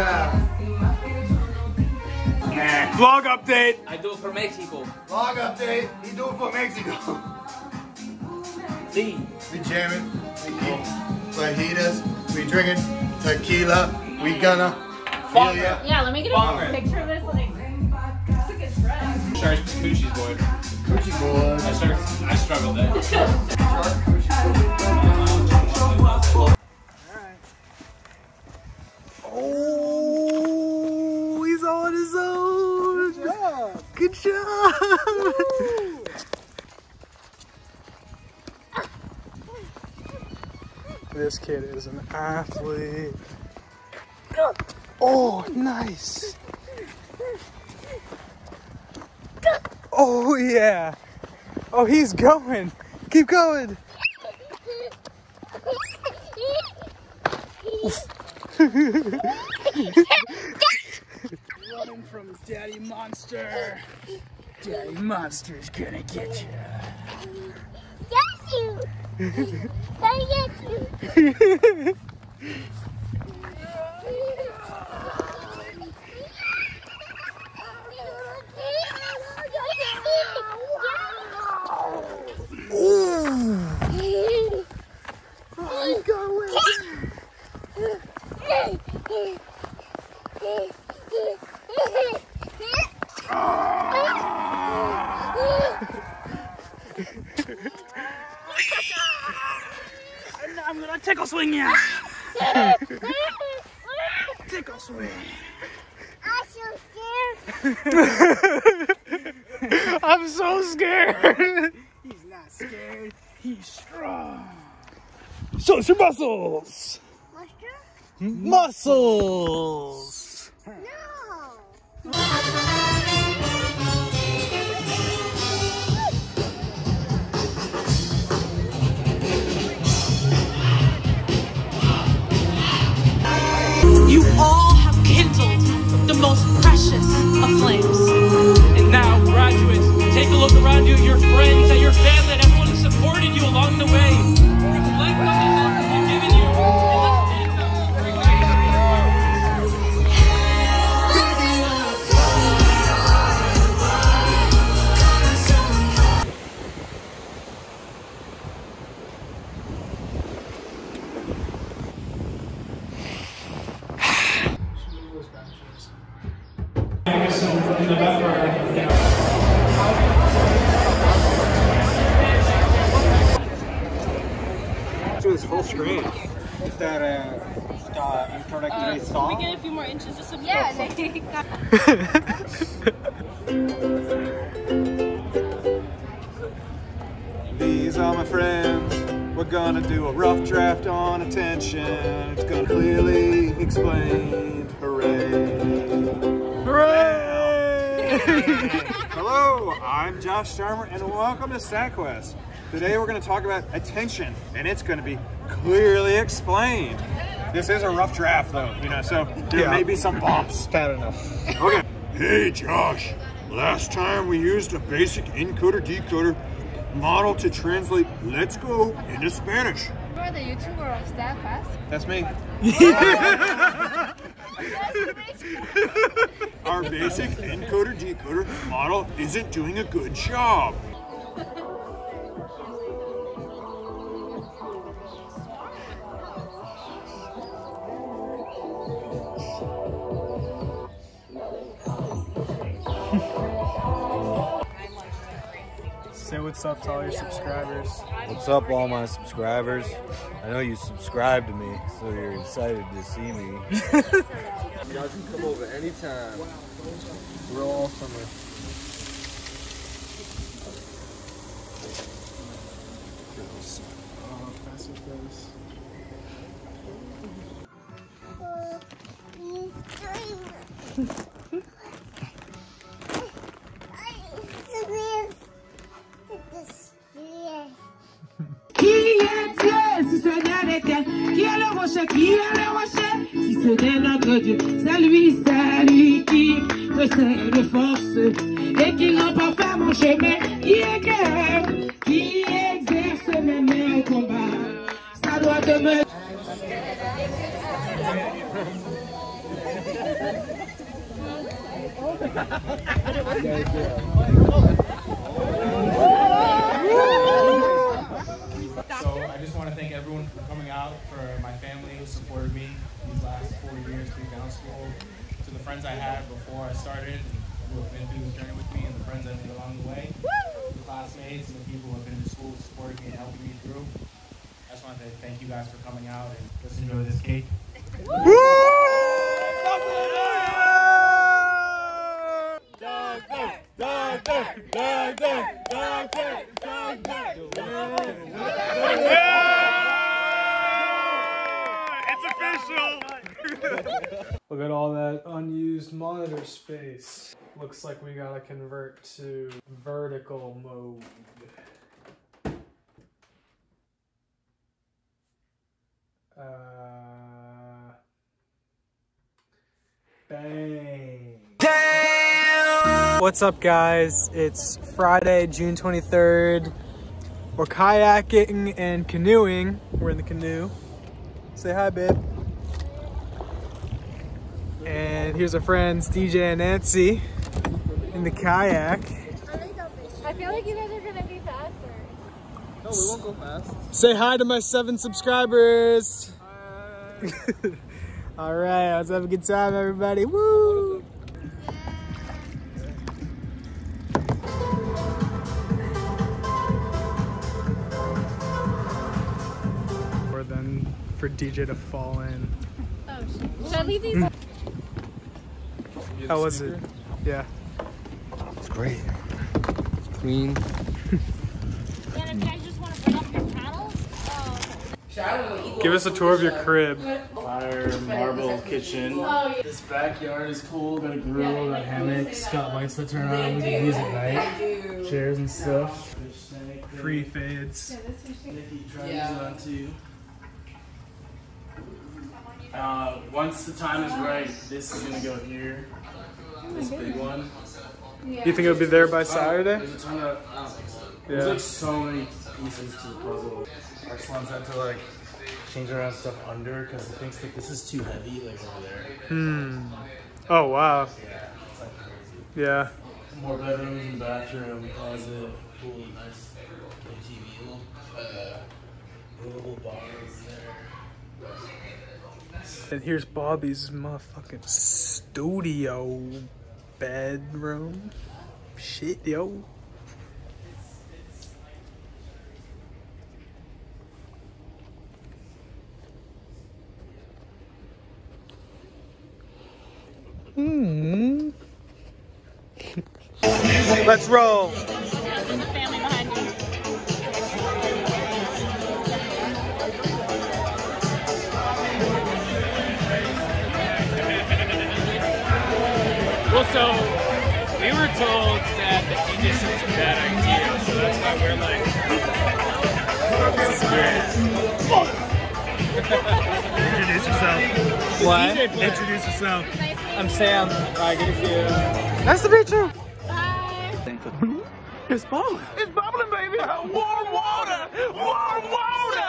Yeah. Vlog update. I do it for Mexico. Vlog update. He do it for Mexico. See. We jamming. We eating fajitas. We drinking tequila. We gonna. Yeah, let me get a Bonger. picture of this. This kid is an athlete. Oh, nice. Oh, yeah. Oh, he's going. Keep going. Running from Daddy Monster. Daddy Monster's gonna get you. Get you! I get you! I'm gonna tickle swing you. Tickle swing. I'm so scared. I'm so scared. He's not scared. He's strong. Show us your muscles. Monster? Hmm? Muscles. No! To full screen. Is that a uh, introductory song? Get a few more inches of some Yeah, These are my friends. We're gonna do a rough draft on attention. It's gonna clearly explain. Hooray! Hooray! Hello, I'm Josh Starmer, and welcome to StatQuest. Today we're going to talk about attention, and it's going to be clearly explained. This is a rough draft, though, you know, so there Yeah. may be some bumps. Bad enough. Okay. Hey, Josh. Last time we used a basic encoder decoder model to translate "Let's go" into Spanish. You're the YouTuber of StatQuest. That's me. Our basic encoder decoder model isn't doing a good job. Say what's up to all your subscribers. What's up, all my subscribers? I know you subscribe to me, so you're excited to see me. Y'all can come over anytime. We're all summer. Ce n'est l'Éternel Qui est le rocher Qui est le rocher. Si ce n'est notre Dieu C'est lui, c'est lui qui possède de force Et qui rend parfait mon chemin. Qui est guerre Qui exerce mes mains au combat. Ça doit demeurer for my family who supported me these last four years through down school, to the friends I had before I started, who have been through this journey with me, and the friends I made along the way, the classmates and the people who have been in the school supporting me and helping me through. I just want to thank you guys for coming out and let's enjoy this cake. Look at all that space. Looks like we gotta convert to vertical mode. Uh, bang. What's up guys? It's Friday, June 23rd. We're kayaking and canoeing. We're in the canoe. Say hi, babe. And here's our friends DJ and Nancy in the kayak. I feel like you guys are gonna be faster. No, we won't go fast. Say hi to my seven subscribers. All right, let's have a good time, everybody. Woo! Or then for DJ to fall in. Oh shit. Should I leave these? How was it? Yeah. It's great. It's clean. And if you guys just want to bring up your paddles, oh, Give us a tour of your crib. Fire marble kitchen. Oh, this backyard is cool. Got a grill, got hammocks, got lights that turn on. We can use at night. Chairs and stuff. Free fades. Nikki tries on too. Uh, once the time is right, this is gonna go here. This big one. You think it'll be there by Saturday? There's a ton of. I don't think so. There's Yeah. like so many pieces to the puzzle. Our slums had to like change around stuff under because it thinks that this is too heavy, like over there. Hmm. Oh wow. Yeah, it's like crazy. Yeah. More bedrooms and bathroom, closet, pool, nice big TV, little, uh, little bar over there. And here's Bobby's motherfucking studio bedroom. Shit, yo. Hmm. Let's roll. So we were told that the DJ set was a bad idea, so that's why we're like, Introduce yourself. What? Introduce yourself. I'm Sam. Alright, good to see you. Nice to meet you. Bye. It's bubbling. It's bubbling, baby. Warm water. Warm water.